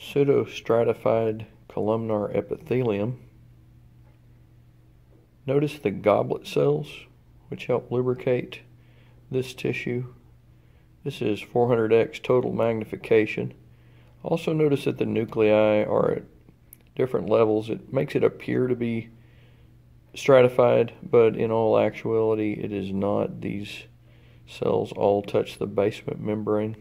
pseudostratified columnar epithelium. Notice the goblet cells, which help lubricate this tissue. This is 400x total magnification. Also notice that the nuclei are at different levels. It makes it appear to be stratified, but in all actuality it is not. These cells all touch the basement membrane.